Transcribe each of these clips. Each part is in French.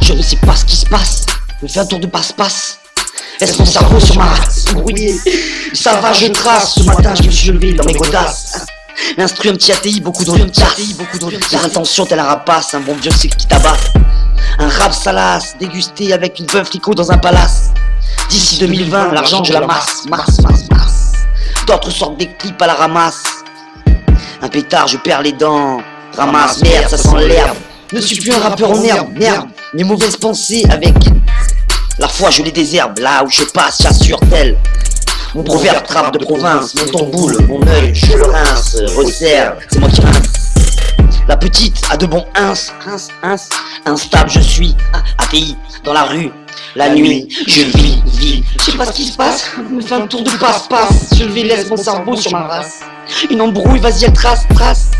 Je ne sais pas ce qui se passe. Je fais un tour de passe-passe. Laisse mon cerveau sur ma race brouillée? Ça va, je trace. Ce matin, je me suis levé dans mes godasses. L'instru, un petit ATI, beaucoup de ATI, beaucoup de Les intentions, telle un rapace, un bon vieux c'est qui tabasse. Un rap salace, dégusté avec une veuve flico dans un palace. D'ici 2020, l'argent, je la masse, masse, masse. D'autres sortent des clips à la ramasse. Un pétard, je perds les dents. Ramasse, merde, ça sent l'herbe. Ne suis plus un rappeur en herbe, merde. Mes mauvaises pensées avec la foi, je les désherbe. Là où je passe, j'assure tel. Mon proverbe trappe de province, mon tamboule, mon œil, je le rince, resserre, c'est moi qui rince. La petite a de bons ins, ins, ins, instable je suis, ATI, dans la rue, la nuit, je vis, vis. Je sais pas ce qui se passe, me fais un tour de passe-passe, je vais laisse mon cerveau sur ma race. Une embrouille, vas-y, elle trace, trace.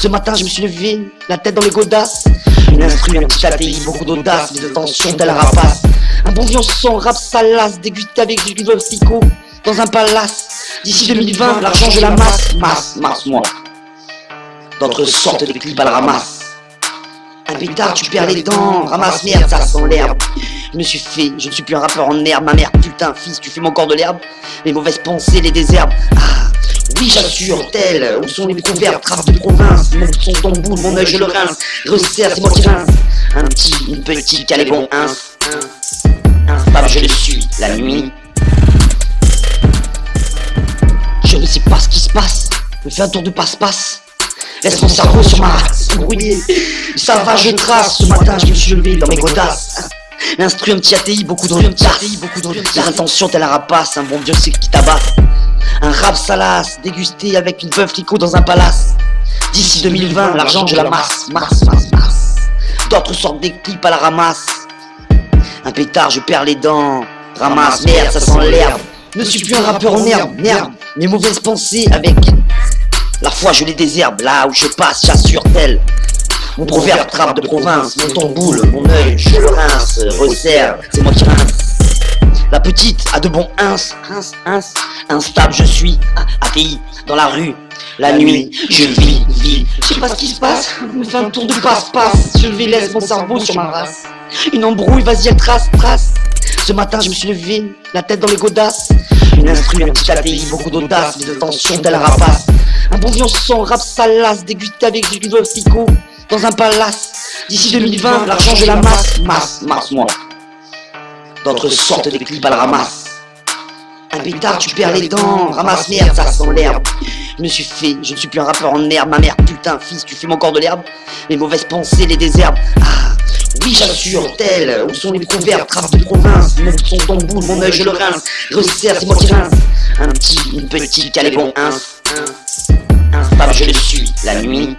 Ce matin, je me suis levé, la tête dans les godasses. Une instru, un petit ATI, beaucoup d'audace, mais de tension, telle la rapace. Un bon vieux son, rap salace, dégusté avec du psycho dans un palace. D'ici 2020, l'argent je la masse, masse, masse moi. D'autres sortent des clips à la ramasse. Un pétard, tu perds les dents, ramasse merde, ça sent l'herbe. Je me suis fait, je ne suis plus un rappeur en herbe, ma mère, putain, fils, tu fais mon corps de l'herbe. Les mauvaises pensées, les déserbes. Ah, oui, j'assure, tel, où sont les proverbes, traces de province, mon son tambour, mon œil, je le rince, resserre, c'est moi qui rince. Un petit, une petite, qui a les bons ins, instable, je le suis, la nuit. Je ne sais pas ce qui se passe. Je fais un tour de passe-passe. Laisse mon cerveau sur ma race brouillée. Ça va, je trace. Ce matin, je me suis levé dans mes godasses. L'instru, un petit ATI, beaucoup de ATI, beaucoup de Les intentions, telle un rapace, un bon vieux c'est qui tabasse. Un rap salace, dégusté avec une veuve flico dans un palace. D'ici 2020, l'argent, je la masse, masse, masse, masse. D'autres sortent des clips à la ramasse. Un pétard, je perds les dents. Ramasse, merde, ça sent l'herbe. Ne suis plus un rappeur en herbe, merde. Mes mauvaises pensées avec la foi, je les désherbe. Là où je passe, j'assure tel. Mon proverbe trappe de province, mon tamboule, mon œil, je le rince, resserre, c'est moi qui rince. La petite a de bons ins, ins, ins, instable je suis, ATI, dans la rue, la nuit, je vis, vis. Je sais pas ce qui se passe, me fais un tour de passe-passe, je vais laisse mon cerveau sur ma race. Une embrouille, vas-y, elle trace, trace. Ce matin, je me suis levé, la tête dans les godasses. Une instru, un petit beaucoup d'audace, mais de tension, telle rapace. Un bon vieux son, rap salace, dégusté avec du psycho, dans un palace. D'ici 2020, l'argent, je la masse, masse, masse, moi. D'autres sortent des clips à la ramasse. Un pétard, tu perds les dents, ramasse merde, ça sent l'herbe. Je me suis fait, je ne suis plus un rappeur en herbe, ma mère, putain, fils, tu mon corps de l'herbe. Les mauvaises pensées, les déserbes. Ah, oui, j'assure, tel, où sont les proverbes, traces de province, mon son tambour, mon œil, je le rince, resserre, c'est moi qui rince. Un petit, une petite, qui a je le suis, la nuit,